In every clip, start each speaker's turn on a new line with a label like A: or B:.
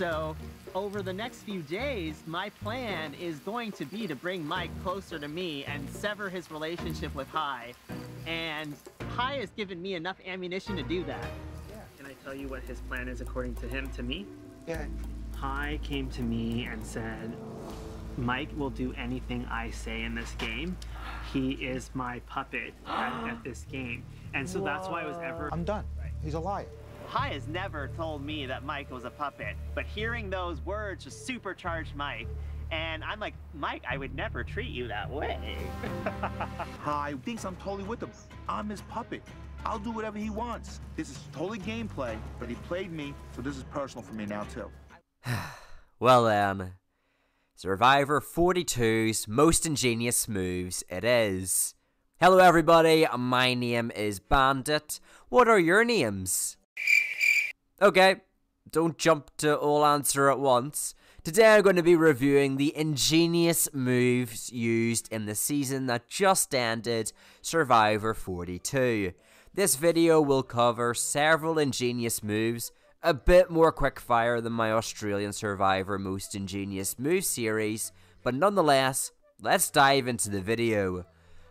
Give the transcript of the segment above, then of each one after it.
A: So, over the next few days, my plan is going to be to bring Mike closer to me and sever his relationship with Hai. And Hai has given me enough ammunition to do that.
B: Yeah. Can I tell you what his plan is according to him to me?
C: Yeah.
B: Hai came to me and said, Mike will do anything I say in this game. He is my puppet at, at this game. And so that's why I was ever.
C: I'm done. He's a liar.
A: Hai has never told me that Mike was a puppet, but hearing those words just supercharged Mike. And I'm like, Mike, I would never treat you that way.
D: Hai thinks I'm totally with him. I'm his puppet. I'll do whatever he wants. This is totally gameplay, but he played me, so this is personal for me now too.
E: well then, Survivor 42's most ingenious moves it is. Hello everybody, my name is Bandit. What are your names? Okay, don't jump to all answer at once. Today I'm going to be reviewing the ingenious moves used in the season that just ended, Survivor 42. This video will cover several ingenious moves, a bit more quickfire than my Australian Survivor Most Ingenious Moves series, but nonetheless, let's dive into the video.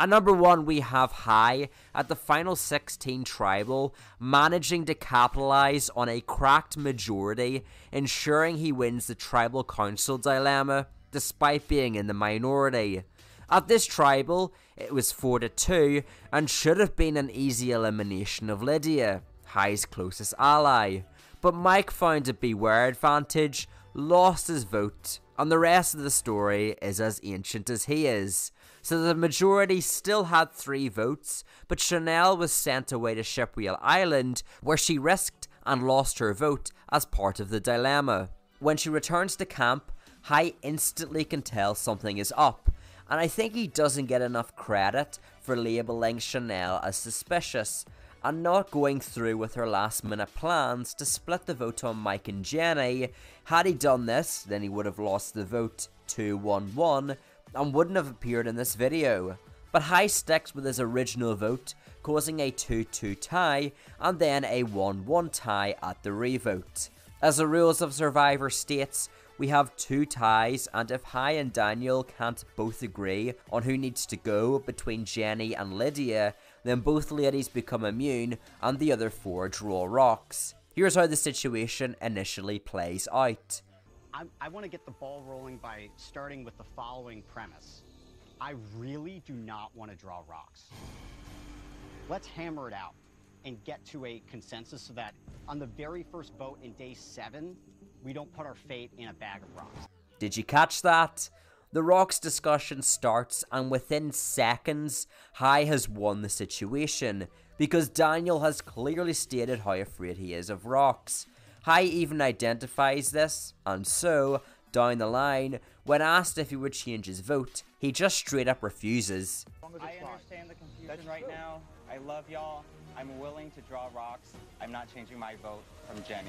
E: At number 1 we have Hai at the final 16 tribal, managing to capitalise on a cracked majority, ensuring he wins the tribal council dilemma despite being in the minority. At this tribal, it was 4 to 2 and should have been an easy elimination of Lydia, Hai's closest ally. But Mike found a beware advantage, lost his vote, and the rest of the story is as ancient as he is. So the majority still had three votes, but Chanelle was sent away to Shipwheel Island, where she risked and lost her vote as part of the dilemma. When she returns to camp, Hai instantly can tell something is up, and I think he doesn't get enough credit for labeling Chanelle as suspicious and not going through with her last minute plans to split the vote on Mike and Jenny. Had he done this, then he would have lost the vote 2 1 1 and wouldn't have appeared in this video. But Hai sticks with his original vote, causing a 2-2 tie and then a 1-1 tie at the revote. As the rules of Survivor states, we have two ties and if Hai and Daniel can't both agree on who needs to go between Jenny and Lydia, then both ladies become immune and the other four draw rocks. Here's how the situation initially plays out.
F: I, I want to get the ball rolling by starting with the following premise. I really do not want to draw rocks. Let's hammer it out and get to a consensus so that on the very first vote in day seven, we don't put our fate in a bag of rocks.
E: Did you catch that? The rocks discussion starts, and within seconds, Hai has won the situation because Daniel has clearly stated how afraid he is of rocks. Hai even identifies this, and so, down the line, when asked if he would change his vote, he just straight up refuses.
G: I understand the confusion right now. I love y'all. I'm willing to draw rocks. I'm not changing my vote from Jenny.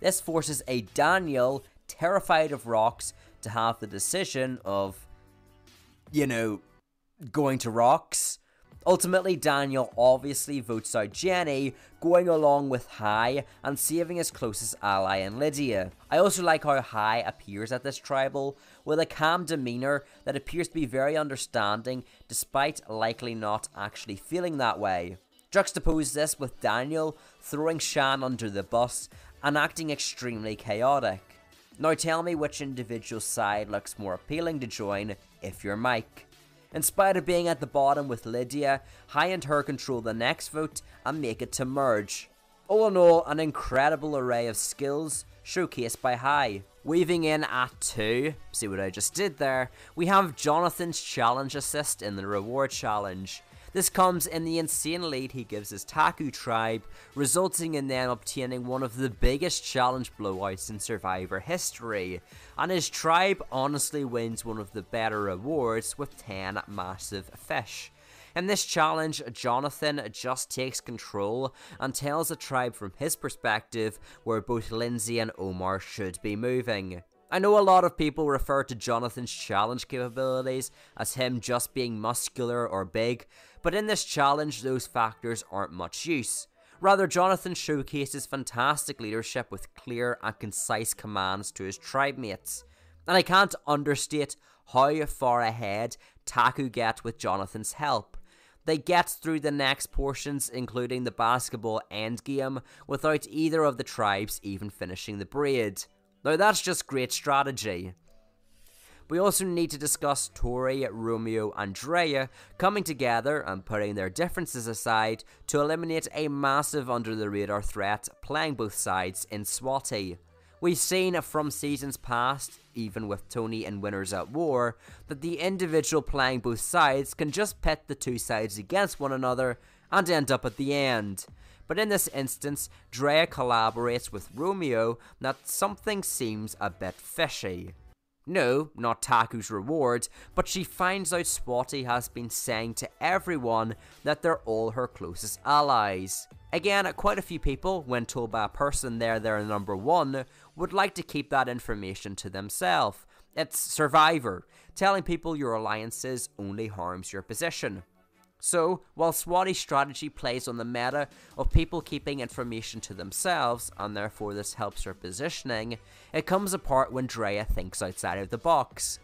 E: This forces a Daniel, terrified of rocks, to have the decision of, you know, going to rocks Ultimately, Daniel obviously votes out Jenny, going along with Hai and saving his closest ally in Lydia. I also like how Hai appears at this tribal, with a calm demeanour that appears to be very understanding, despite likely not actually feeling that way. Juxtapose this with Daniel throwing Shan under the bus and acting extremely chaotic. Now tell me which individual side looks more appealing to join if you're Mike. In spite of being at the bottom with Lydia, Hai and her control the next vote and make it to merge. All in all, an incredible array of skills showcased by Hai. Weaving in at 2, see what I just did there, we have Jonathan's challenge assist in the reward challenge. This comes in the insane lead he gives his Taku tribe, resulting in them obtaining one of the biggest challenge blowouts in Survivor history, and his tribe honestly wins one of the better rewards with 10 massive fish. In this challenge, Jonathan just takes control and tells the tribe from his perspective where both Lindsay and Omar should be moving. I know a lot of people refer to Jonathan's challenge capabilities as him just being muscular or big, but in this challenge those factors aren't much use. Rather, Jonathan showcases fantastic leadership with clear and concise commands to his tribe mates. And I can't understate how far ahead Taku get with Jonathan's help. They get through the next portions, including the basketball endgame, without either of the tribes even finishing the braid. Now that's just great strategy. We also need to discuss Tori, Romeo, and Drea coming together and putting their differences aside to eliminate a massive under the radar threat playing both sides in Swati. We've seen from seasons past, even with Tony and Winners at War, that the individual playing both sides can just pit the two sides against one another and end up at the end. But in this instance, Drea collaborates with Romeo that something seems a bit fishy. No, not Taku's reward, but she finds out Swati has been saying to everyone that they're all her closest allies. Again, quite a few people, when told by a person they're their number one, would like to keep that information to themselves. It's Survivor. Telling people your alliances only harms your position. So, while Swati's strategy plays on the meta of people keeping information to themselves, and therefore this helps her positioning, it comes apart when Drea thinks outside of the box.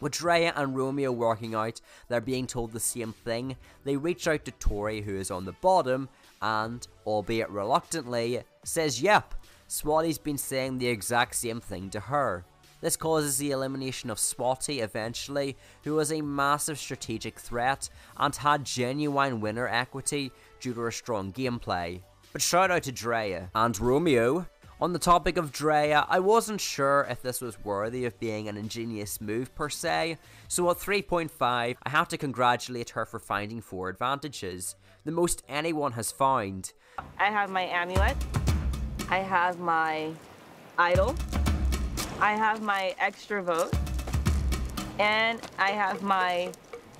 E: With Drea and Romeo working out, they're being told the same thing, they reach out to Tori who is on the bottom, and, albeit reluctantly, says yep, Swati's been saying the exact same thing to her. This causes the elimination of Swati eventually, who was a massive strategic threat and had genuine winner equity due to her strong gameplay. But shout out to Drea and Romeo. On the topic of Drea, I wasn't sure if this was worthy of being an ingenious move per se, so at 3.5, I have to congratulate her for finding 4 advantages, the most anyone has found.
C: I have my amulet, I have my idol, I have my extra vote, and I have my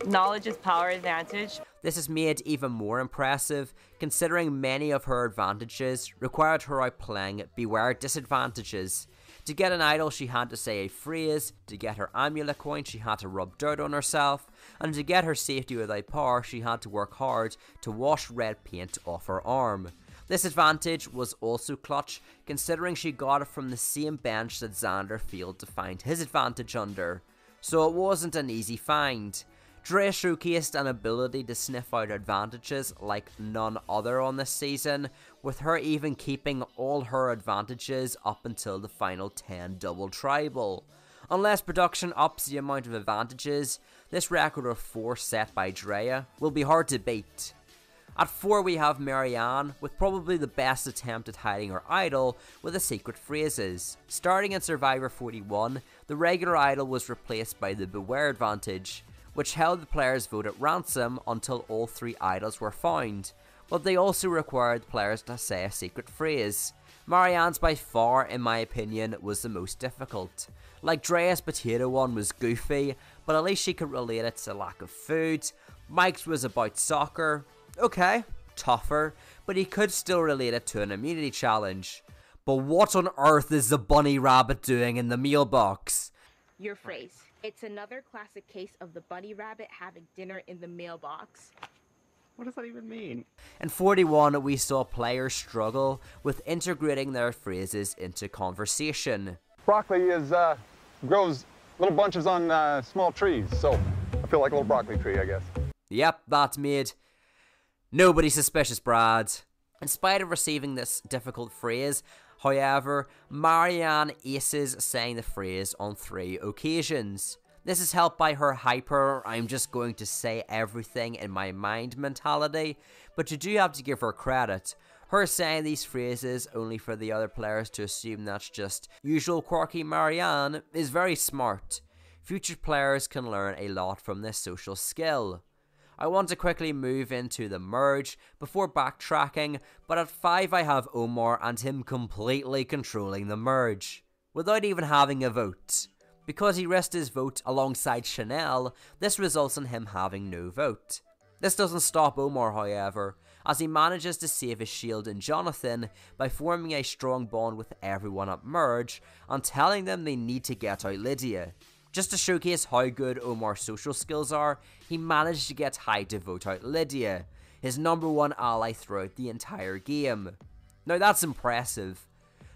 C: knowledge is power advantage.
E: This is made even more impressive, considering many of her advantages required her outplaying Beware disadvantages. To get an idol, she had to say a phrase, to get her amulet coin, she had to rub dirt on herself, and to get her safety without power, she had to work hard to wash red paint off her arm. This advantage was also clutch, considering she got it from the same bench that Xander failed to find his advantage under, so it wasn't an easy find. Drea showcased an ability to sniff out advantages like none other on this season, with her even keeping all her advantages up until the final 10 double tribal. Unless production ups the amount of advantages, this record of 4 set by Drea will be hard to beat. At 4 we have Maryanne, with probably the best attempt at hiding her idol with the secret phrases. Starting in Survivor 41, the regular idol was replaced by the Beware advantage, which held the players vote at ransom until all three idols were found, but they also required players to say a secret phrase. Maryanne's by far, in my opinion, was the most difficult. Like Drea's potato one was goofy, but at least she could relate it to lack of food. Mike's was about soccer, Okay, tougher, but he could still relate it to an immunity challenge. But what on earth is the bunny rabbit doing in the mailbox?
H: Your phrase. It's another classic case of the bunny rabbit having dinner in the mailbox.
B: What does that even mean?
E: In 41, we saw players struggle with integrating their phrases into conversation.
I: Broccoli is uh, grows little bunches on uh, small trees, so I feel like a little broccoli tree, I guess.
E: Yep, that's made. Nobody suspicious, Brad. In spite of receiving this difficult phrase, however, Maryanne aces saying the phrase on three occasions. This is helped by her hyper, I'm just going to say everything in my mind mentality, but you do have to give her credit. Her saying these phrases only for the other players to assume that's just usual quirky Maryanne is very smart. Future players can learn a lot from this social skill. I want to quickly move into the merge before backtracking, but at 5 I have Omar and him completely controlling the merge, without even having a vote. Because he risked his vote alongside Chanelle, this results in him having no vote. This doesn't stop Omar, however, as he manages to save his shield and Jonathan by forming a strong bond with everyone at Merge and telling them they need to get out Lydia. Just to showcase how good Omar's social skills are, he managed to get Hai to vote out Lydia. his number one ally throughout the entire game. Now that's impressive.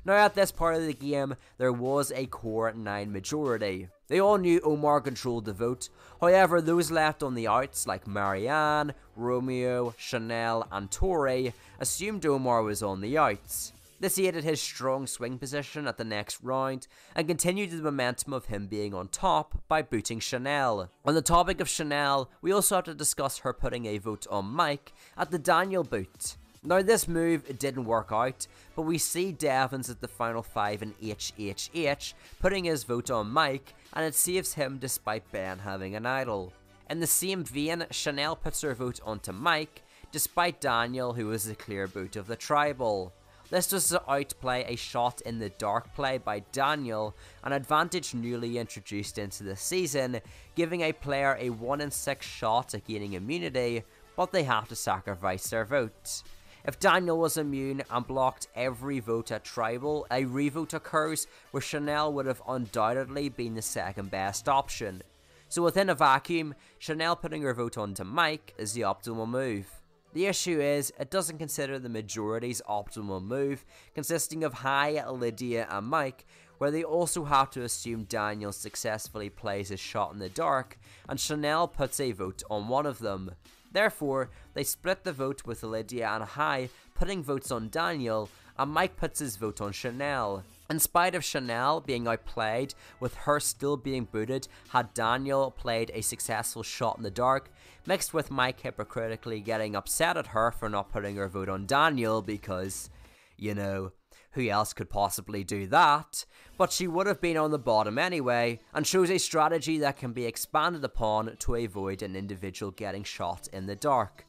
E: Now at this part of the game, there was a core 9 majority. They all knew Omar controlled the vote, however those left on the outs like Maryanne, Romeo, Chanelle and Tori assumed Omar was on the outs. This aided his strong swing position at the next round and continued the momentum of him being on top by booting Chanelle. On the topic of Chanelle, we also have to discuss her putting a vote on Mike at the Daniel boot. Now this move didn't work out, but we see Devens at the final 5 in HHH putting his vote on Mike and it saves him despite Ben having an idol. In the same vein, Chanelle puts her vote onto Mike despite Daniel who was the clear boot of the tribal. This was to outplay a shot in the dark play by Daniel, an advantage newly introduced into the season, giving a player a 1 in 6 shot at gaining immunity, but they have to sacrifice their vote. If Daniel was immune and blocked every vote at Tribal, a revote occurs where Chanelle would have undoubtedly been the second best option. So within a vacuum, Chanelle putting her vote onto Mike is the optimal move. The issue is, it doesn't consider the majority's optimal move, consisting of Hai, Lydia, and Mike, where they also have to assume Daniel successfully plays his shot in the dark, and Chanelle puts a vote on one of them. Therefore, they split the vote with Lydia and Hai putting votes on Daniel, and Mike puts his vote on Chanelle. In spite of Chanelle being outplayed, with her still being booted, had Daniel played a successful shot in the dark, mixed with Mike hypocritically getting upset at her for not putting her vote on Daniel because, you know, who else could possibly do that? But she would have been on the bottom anyway, and shows a strategy that can be expanded upon to avoid an individual getting shot in the dark.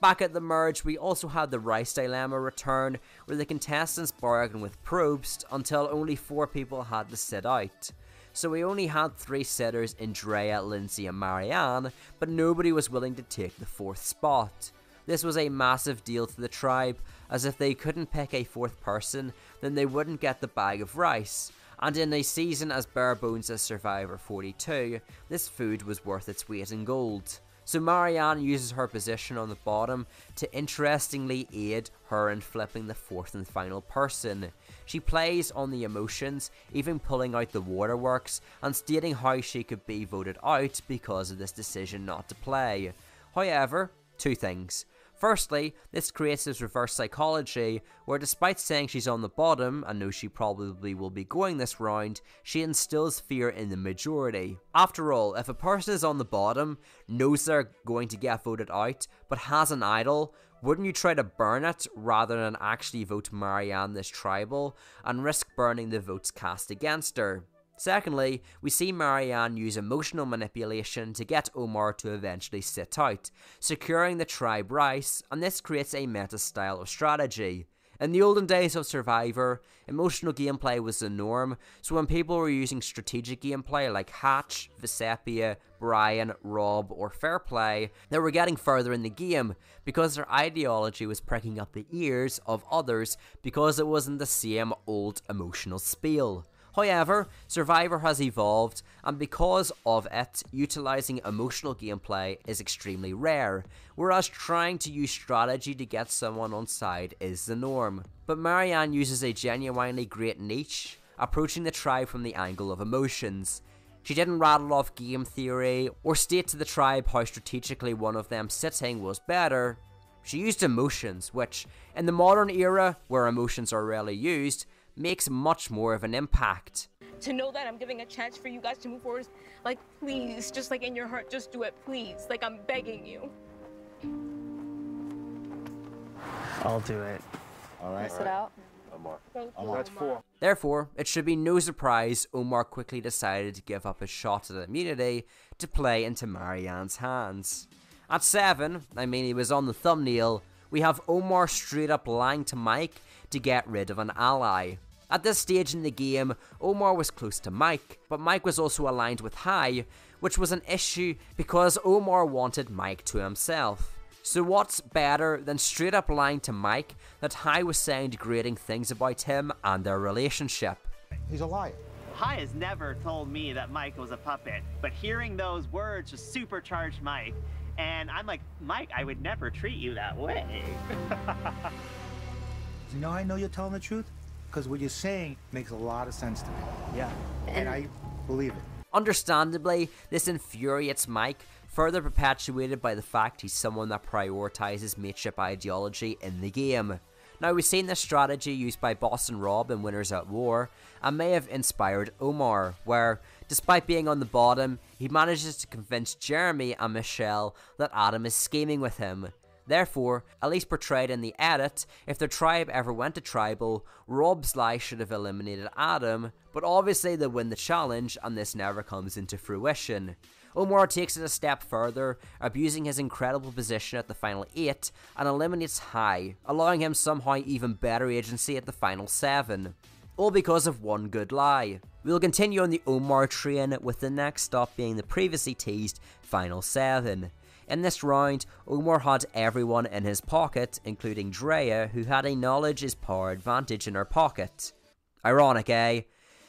E: Back at the merge, we also had the Rice Dilemma return, where the contestants bargained with Probst until only four people had to sit out. So we only had three sitters in Drea, Lindsay, and Maryanne, but nobody was willing to take the fourth spot. This was a massive deal to the tribe, as if they couldn't pick a fourth person, then they wouldn't get the bag of rice. And in a season as bare bones as Survivor 42, this food was worth its weight in gold. So Maryanne uses her position on the bottom to interestingly aid her in flipping the fourth and final person. She plays on the emotions, even pulling out the waterworks and stating how she could be voted out because of this decision not to play. However, two things. Firstly, this creates this reverse psychology where despite saying she's on the bottom and knows she probably will be going this round, she instills fear in the majority. After all, if a person is on the bottom, knows they're going to get voted out, but has an idol, wouldn't you try to burn it rather than actually vote Maryanne this tribal and risk burning the votes cast against her? Secondly, we see Maryanne use emotional manipulation to get Omar to eventually sit out, securing the tribe rice, and this creates a meta style of strategy. In the olden days of Survivor, emotional gameplay was the norm, so when people were using strategic gameplay like Hatch, Vecepia, Brian, Rob, or Fairplay, they were getting further in the game because their ideology was pricking up the ears of others because it wasn't the same old emotional spiel. However, Survivor has evolved, and because of it, utilising emotional gameplay is extremely rare, whereas trying to use strategy to get someone on side is the norm. But Maryanne uses a genuinely great niche, approaching the tribe from the angle of emotions. She didn't rattle off game theory or state to the tribe how strategically one of them sitting was better. She used emotions, which, in the modern era where emotions are rarely used, makes much more of an impact.
H: To know that I'm giving a chance for you guys to move forward, like please, just like in your heart, just do it, please. Like I'm begging you.
B: I'll do it.
J: All right.
C: Sit out.
J: Omar. Omar. That's four.
E: Therefore, it should be no surprise Omar quickly decided to give up his shot at immunity to play into Maryanne's hands. At 7, I mean he was on the thumbnail, we have Omar straight up lying to Mike to get rid of an ally. At this stage in the game, Omar was close to Mike, but Mike was also aligned with Hai, which was an issue because Omar wanted Mike to himself. So what's better than straight up lying to Mike that Hai was saying degrading things about him and their relationship?
J: He's a liar.
A: Hai has never told me that Mike was a puppet, but hearing those words just supercharged Mike. And I'm like, Mike, I would never treat you that way.
D: You know, I know you're telling the truth because what you're saying makes a lot of sense to me. Yeah. And I believe it.
E: Understandably, this infuriates Mike, further perpetuated by the fact he's someone that prioritizes mateship ideology in the game. Now, we've seen this strategy used by Boston Rob in Winners at War, and may have inspired Omar, where, despite being on the bottom, he manages to convince Jeremy and Michelle that Adam is scheming with him. Therefore, at least portrayed in the edit, if the tribe ever went to tribal, Rob's lie should have eliminated Adam, but obviously they win the challenge and this never comes into fruition. Omar takes it a step further, abusing his incredible position at the final 8 and eliminates Hai, allowing him somehow even better agency at the final 7. All because of one good lie. We'll continue on the Omar train with the next stop being the previously teased final 7. In this round, Omar had everyone in his pocket, including Drea, who had a knowledge is power advantage in her pocket. Ironic, eh?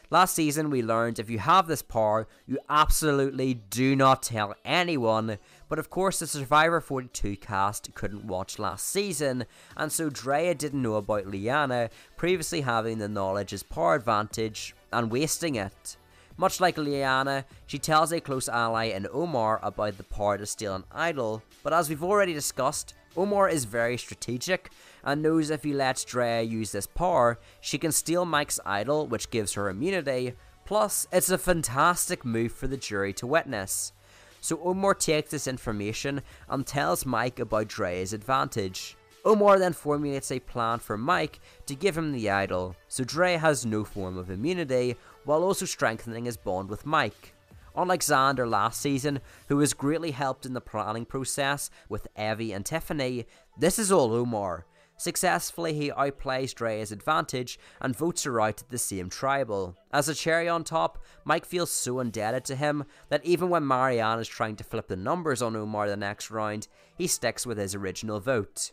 E: Last season, we learned if you have this power, you absolutely do not tell anyone. But of course, the Survivor 42 cast couldn't watch last season, and so Drea didn't know about Liana previously having the knowledge as power advantage and wasting it. Much like Liana, she tells a close ally in Omar about the power to steal an idol, but as we've already discussed, Omar is very strategic and knows if he lets Drea use this power, she can steal Mike's idol, which gives her immunity. Plus, it's a fantastic move for the jury to witness. So Omar takes this information and tells Mike about Drea's advantage. Omar then formulates a plan for Mike to give him the idol, so Drea has no form of immunity, while also strengthening his bond with Mike. Unlike Xander last season, who was greatly helped in the planning process with Evie and Tiffany, this is all Omar. Successfully, he outplays Drea's advantage and votes her out at the same tribal. As a cherry on top, Mike feels so indebted to him that even when Maryanne is trying to flip the numbers on Omar the next round, he sticks with his original vote.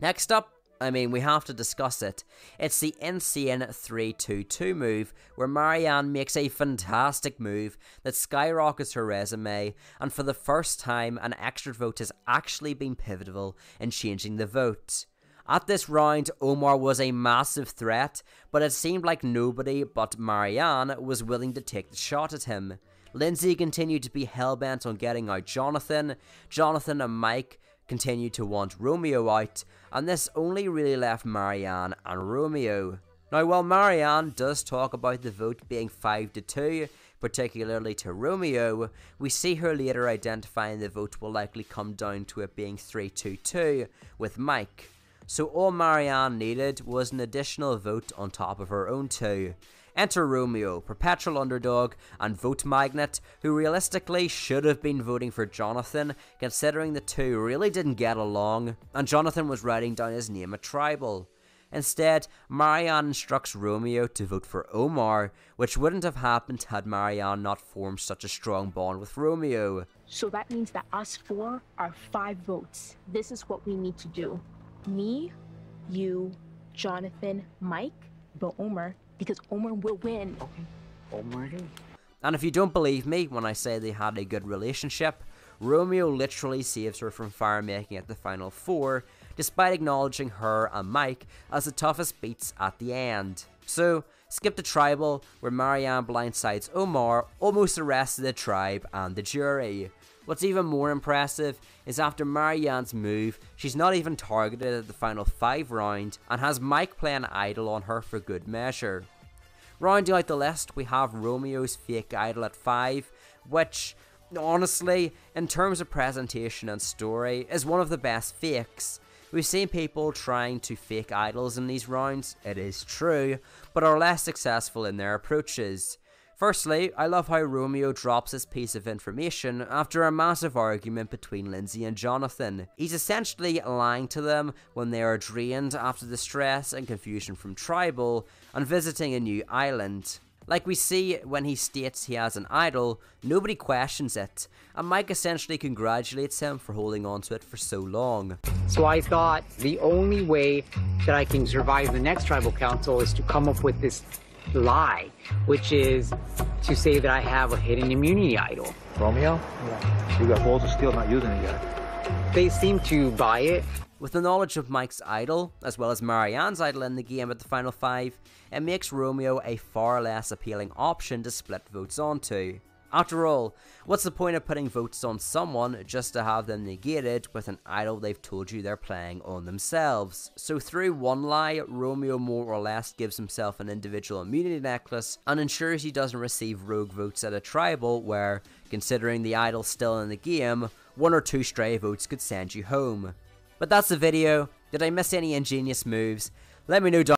E: Next up, I mean, we have to discuss it. It's the insane 3-2-2 move, where Maryanne makes a fantastic move that skyrockets her resume, and for the first time, an extra vote has actually been pivotal in changing the vote. At this round, Omar was a massive threat, but it seemed like nobody but Maryanne was willing to take the shot at him. Lindsay continued to be hellbent on getting out Jonathan. Jonathan and Mike continued to want Romeo out, and this only really left Maryanne and Romeo. Now, while Maryanne does talk about the vote being 5 to 2, particularly to Romeo, we see her later identifying the vote will likely come down to it being 3 2 2 with Mike. So all Maryanne needed was an additional vote on top of her own two. Enter Romeo, perpetual underdog, and vote magnet, who realistically should have been voting for Jonathan, considering the two really didn't get along, and Jonathan was writing down his name at Tribal. Instead, Maryanne instructs Romeo to vote for Omar, which wouldn't have happened had Maryanne not formed such a strong bond with Romeo.
H: So that means that us four are five votes. This is what we need to do. Me, you, Jonathan, Mike, but Omar, because Omar will win. Okay.
E: Omar. And if you don't believe me when I say they had a good relationship, Romeo literally saves her from fire making at the final four, despite acknowledging her and Mike as the toughest beats at the end. So, skip the Tribal, where Maryanne blindsides Omar, almost arrested the tribe and the jury. What's even more impressive is after Maryanne's move, she's not even targeted at the final 5 round and has Mike playing idol on her for good measure. Rounding out the list, we have Romeo's fake idol at 5, which, honestly, in terms of presentation and story, is one of the best fakes. We've seen people trying to fake idols in these rounds, it is true, but are less successful in their approaches. Firstly, I love how Romeo drops this piece of information after a massive argument between Lindsay and Jonathan. He's essentially lying to them when they are drained after the stress and confusion from Tribal and visiting a new island. Like we see when he states he has an idol, nobody questions it, and Mike essentially congratulates him for holding on to it for so long.
J: So I thought the only way that I can survive the next tribal council is to come up with this lie, which is to say that I have a hidden immunity idol.
D: Romeo? Yeah. You got balls of steel not using it yet.
J: they seem to buy it.
E: With the knowledge of Mike's idol, as well as Maryanne's idol in the game at the final five, it makes Romeo a far less appealing option to split votes onto. After all, what's the point of putting votes on someone just to have them negated with an idol they've told you they're playing on themselves? So through one lie, Romeo more or less gives himself an individual immunity necklace and ensures he doesn't receive rogue votes at a tribal where, considering the idol's still in the game, one or two stray votes could send you home. But that's the video. Did I miss any ingenious moves? Let me know down